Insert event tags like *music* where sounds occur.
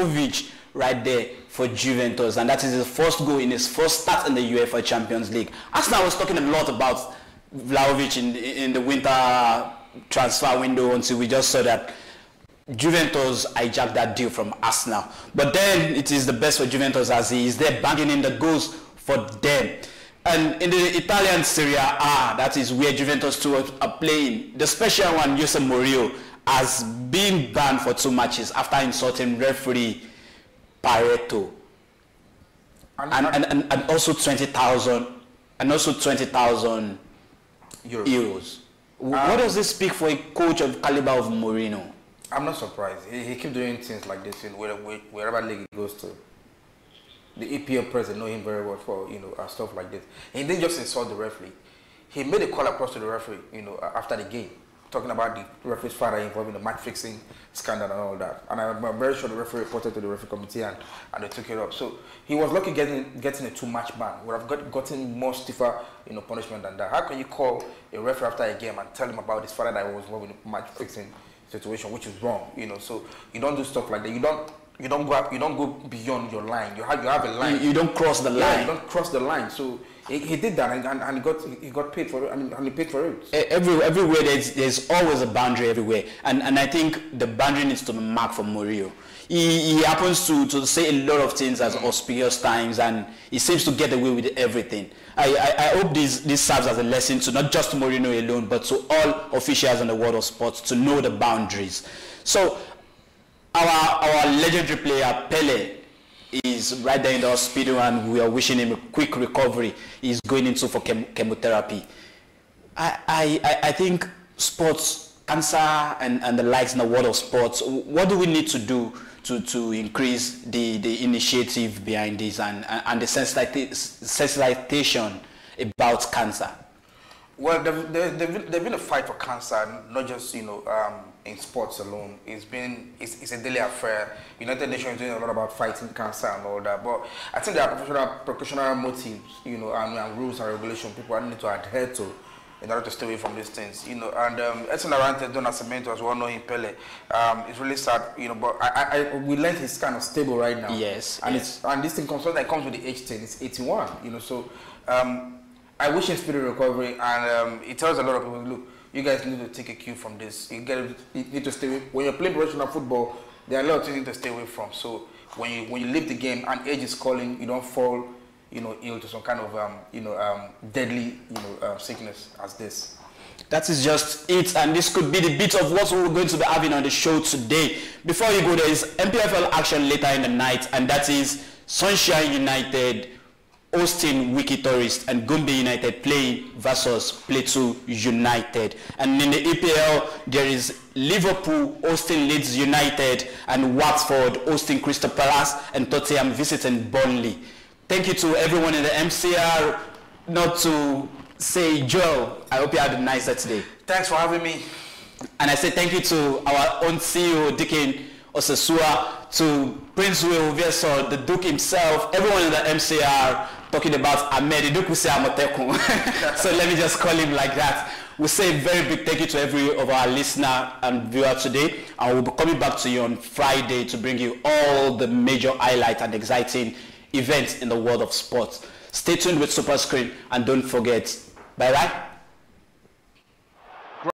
Vlahovic right there for Juventus, and that is his first goal in his first start in the UEFA Champions League. Arsenal was talking a lot about Vlahovic in, in the winter transfer window until we just saw that Juventus hijacked that deal from Arsenal. But then it is the best for Juventus as he is there banging in the goals for them. And in the Italian Serie A, that is where Juventus 2 are playing, the special one, Jose Mourinho, has been banned for two matches after insulting referee Pairetto. And, and, and, and also 20,000 and also 20,000 euros. euros. Um, what does this speak for a coach of caliber of Mourinho? I'm not surprised. He, he keeps doing things like this in wherever, wherever league he goes to. The EPL president know him very well for you know uh, stuff like this. He didn't just insult the referee. He made a call across to the referee, you know, after the game, talking about the referee's father involved in the match fixing scandal and all that. And I'm very sure the referee reported to the referee committee and, and they took it up. So he was lucky getting getting a two-match ban. Would have got, gotten more stiffer, you know, punishment than that. How can you call a referee after a game and tell him about his father that was involved in match fixing situation, which is wrong, you know? So you don't do stuff like that. You don't you don't go up, you don't go beyond your line. You have you have a line. You, you don't cross the line. Yeah, you don't cross the line. So he, he did that, and, and, and, he got he got paid for it, and, and he paid for it. Every everywhere there's there's always a boundary everywhere, and and I think the boundary needs to be marked for Mourinho. He, he happens to, to say a lot of things as auspicious times and he seems to get away with everything. I, I, I, hope this, this serves as a lesson to not just Mourinho alone but to all officials in the world of sports to know the boundaries. So our, our legendary player, Pele, is right there in the hospital and we are wishing him a quick recovery. He's going into for chem chemotherapy. I, I, I think sports, cancer and, and the likes in the world of sports, what do we need to do to, to increase the, the initiative behind this and, and the sensitization about cancer? Well, there, there, been a fight for cancer, not just, you know, um, in sports alone. It's been, it's, it's, a daily affair. United Nations is doing a lot about fighting cancer and all that. But I think there are professional, professional motives, you know, and, and rules and regulations people need to adhere to in order to stay away from these things, you know. And um, Edson Arantes, Don Nascimento, as well know him, Pele, um, it's really sad, you know. But I, I, we learned he's kind of stable right now. Yes. And yes. it's and this thing comes that comes with the age 10. It's 81, you know. So um, I wish him speedy recovery, and um, it tells a lot of people, look, you guys need to take a cue from this. You, get, you need to stay away. When you're playing professional football, there are a lot of things you need to stay away from. So when you when you leave the game and age is calling, you don't fall, you know, ill to some kind of um, you know um, deadly you know uh, sickness as this. That is just it, and this could be the bit of what we're going to be having on the show today. Before you go, there is NPFL action later in the night, and that is Sunshine United Austin Wikki Tourist and Gombe United playing versus Plateau United. And in the EPL, there is Liverpool, Austin Leeds United, and Watford, Austin Crystal Palace, and Tottenham visiting Burnley. Thank you to everyone in the MCR. Not to say Joel, I hope you had a nice day today. Thanks for having me. And I say thank you to our own CEO, Dickin Osasua, to Prince Will Vessel, the Duke himself, everyone in the MCR, talking about Ahmed Idukuse Amotekun. *laughs* so let me just call him like that. We say a very big thank you to every of our listener and viewer today. And we'll be coming back to you on Friday to bring you all the major highlights and exciting events in the world of sports. Stay tuned with Super Screen and don't forget, bye-bye.